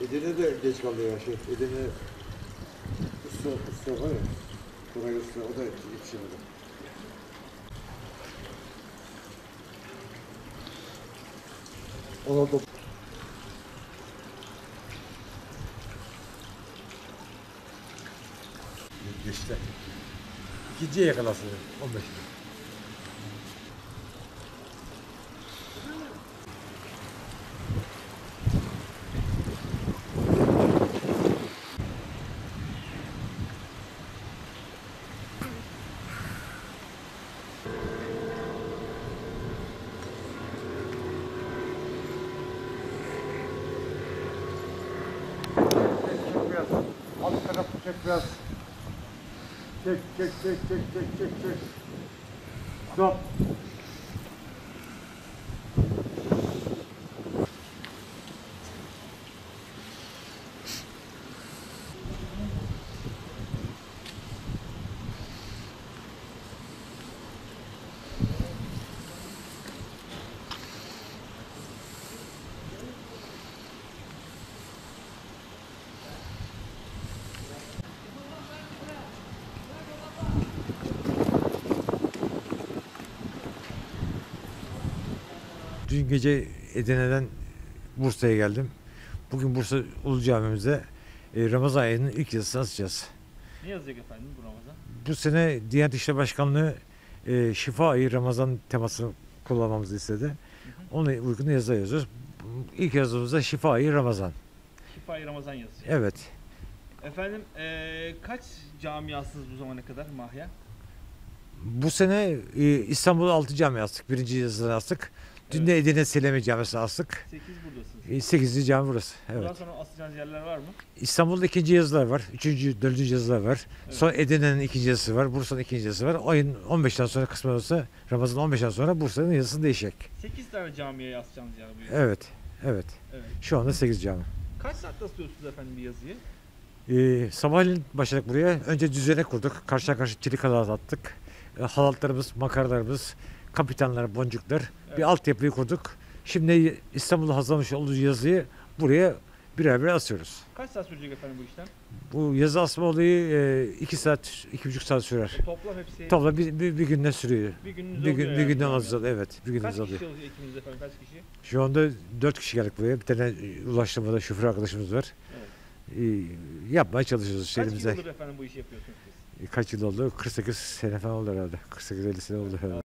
Edirne de geç kaldı ya şey. Edirne usta, usta var ya. Koray usta o da yetişemedi. Ona da Geçti. İkinciye yakalasın 15 bin. press. Kick, kick, kick, kick, kick, kick, kick. Stop. Dün gece Edirne'den Bursa'ya geldim. Bugün Bursa Ulu Camimizde e, Ramazan ayının ilk yazısını asacağız. Ne yazacak efendim bu Ramazan? Bu sene Diyanet İşleri Başkanlığı e, Şifa Ayı Ramazan temasını kullanmamızı istedi. Ona uygun yazı yazıyoruz. İlk yazımızda Şifa Ayı Ramazan. Şifai Ramazan yazacak. Evet. Efendim eee, kaç cami bu zamana kadar Mahya? Bu sene e, İstanbul'da 6 cami astık. Birinci yazısını astık. Dün de Edirne Selemi Camisi'ni astık. 8 buradasınız. E, 8. cami burası. Evet. Bundan sonra asacağınız yerler var mı? İstanbul'da ikinci yazılar var. Üçüncü, dördüncü yazılar var. Evet. Sonra Edirne'nin ikinci yazısı var. Bursa'nın ikinci yazısı var. Ayın 15'ten sonra kısmet olsa Ramazan 15'ten sonra Bursa'nın yazısı değişecek. 8 tane camiye yazacağınız yer bu yazı. Evet. Evet. Evet. Şu anda 8 cami. Kaç saatte asıyorsunuz efendim bir yazıyı? Ee, sabahleyin başladık buraya. Önce düzene kurduk. Karşıya karşı çelik attık. E, halatlarımız, makarlarımız, kapitanlar, boncuklar. Evet. Bir altyapıyı kurduk. Şimdi İstanbul'da hazırlamış olduğu yazıyı buraya birer birer asıyoruz. Kaç saat sürecek efendim bu işlem? Bu yazı asma olayı 2 saat, iki buçuk saat sürer. E, toplam hepsi Toplam bir, bir, bir günde sürüyor. bir gününüz Bir gün yani bir günden cami. az alıyor. Evet, bir Kaç günden kişi alıyor. çalışıyor ekibiniz efendim? Kaç kişi? Şu anda dört kişi geldik buraya. Bir tane e, ulaştırmada şoför arkadaşımız var. Evet. Ee, yapmaya çalışıyoruz Kaç elimizde. yıldır efendim bu işi yapıyorsunuz siz? Kaç yıl oldu? 48 sene falan oldu herhalde. 48-50 sene oldu herhalde.